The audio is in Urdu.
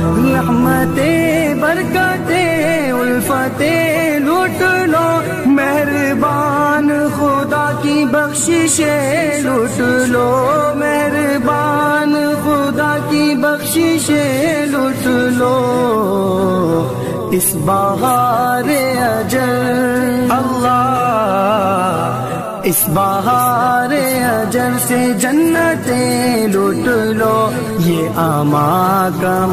رحمتیں برکتیں، الفتیں لوٹ لو مہربان خدا کی بخششیں لوٹ لو مہربان خدا کی بخششیں لوٹ لو اس بہار اجل۔ اللہ، اس بہار اجل سے جنتیں لوٹ لو یہ آما کا